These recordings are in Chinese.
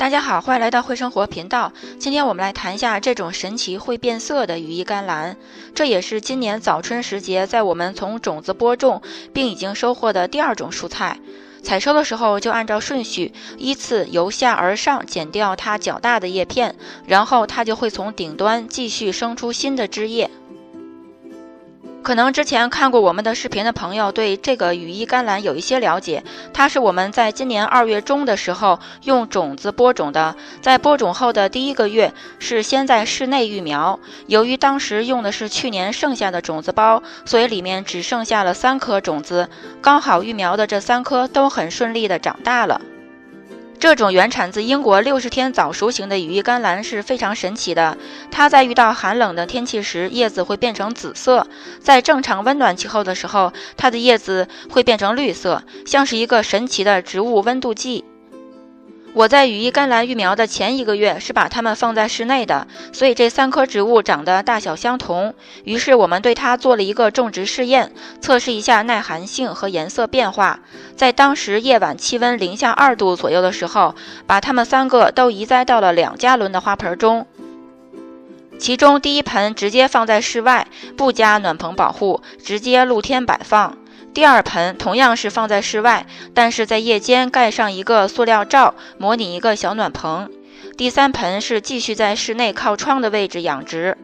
大家好，欢迎来到会生活频道。今天我们来谈一下这种神奇会变色的羽衣甘蓝，这也是今年早春时节在我们从种子播种并已经收获的第二种蔬菜。采收的时候就按照顺序依次由下而上剪掉它较大的叶片，然后它就会从顶端继续生出新的枝叶。可能之前看过我们的视频的朋友对这个羽衣甘蓝有一些了解，它是我们在今年二月中的时候用种子播种的，在播种后的第一个月是先在室内育苗。由于当时用的是去年剩下的种子包，所以里面只剩下了三颗种子，刚好育苗的这三颗都很顺利的长大了。这种原产自英国六十天早熟型的羽衣甘蓝是非常神奇的。它在遇到寒冷的天气时，叶子会变成紫色；在正常温暖气候的时候，它的叶子会变成绿色，像是一个神奇的植物温度计。我在羽衣甘蓝育苗的前一个月是把它们放在室内的，所以这三棵植物长得大小相同。于是我们对它做了一个种植试验，测试一下耐寒性和颜色变化。在当时夜晚气温零下二度左右的时候，把它们三个都移栽到了两加仑的花盆中。其中第一盆直接放在室外，不加暖棚保护，直接露天摆放。第二盆同样是放在室外，但是在夜间盖上一个塑料罩，模拟一个小暖棚。第三盆是继续在室内靠窗的位置养殖。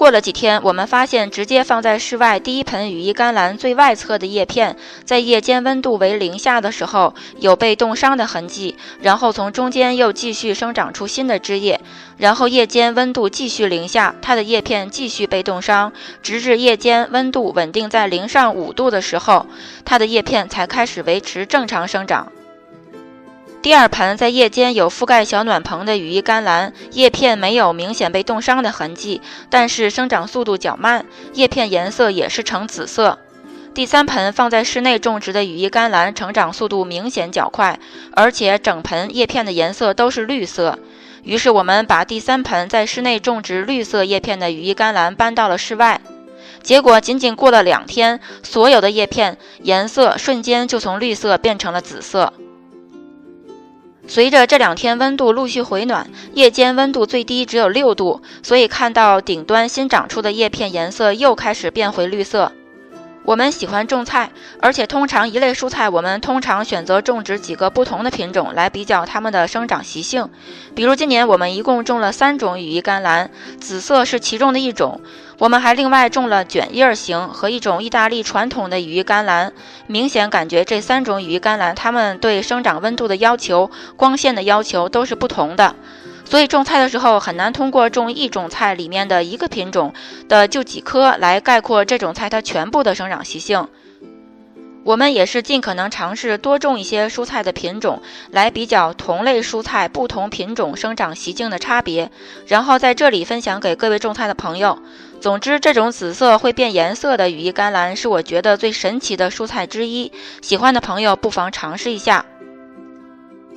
过了几天，我们发现直接放在室外第一盆羽衣甘蓝最外侧的叶片，在夜间温度为零下的时候有被冻伤的痕迹，然后从中间又继续生长出新的枝叶，然后夜间温度继续零下，它的叶片继续被冻伤，直至夜间温度稳定在零上五度的时候，它的叶片才开始维持正常生长。第二盆在夜间有覆盖小暖棚的羽衣甘蓝，叶片没有明显被冻伤的痕迹，但是生长速度较慢，叶片颜色也是呈紫色。第三盆放在室内种植的羽衣甘蓝，成长速度明显较快，而且整盆叶片的颜色都是绿色。于是我们把第三盆在室内种植绿色叶片的羽衣甘蓝搬到了室外，结果仅仅过了两天，所有的叶片颜色瞬间就从绿色变成了紫色。随着这两天温度陆续回暖，夜间温度最低只有六度，所以看到顶端新长出的叶片颜色又开始变回绿色。我们喜欢种菜，而且通常一类蔬菜，我们通常选择种植几个不同的品种来比较它们的生长习性。比如今年我们一共种了三种羽衣甘蓝，紫色是其中的一种。我们还另外种了卷叶型和一种意大利传统的羽衣甘蓝。明显感觉这三种羽衣甘蓝，它们对生长温度的要求、光线的要求都是不同的。所以种菜的时候很难通过种一种菜里面的一个品种的就几棵来概括这种菜它全部的生长习性。我们也是尽可能尝试多种一些蔬菜的品种，来比较同类蔬菜不同品种生长习性的差别，然后在这里分享给各位种菜的朋友。总之，这种紫色会变颜色的羽衣甘蓝是我觉得最神奇的蔬菜之一，喜欢的朋友不妨尝试一下。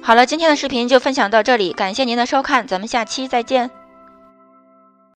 好了，今天的视频就分享到这里，感谢您的收看，咱们下期再见。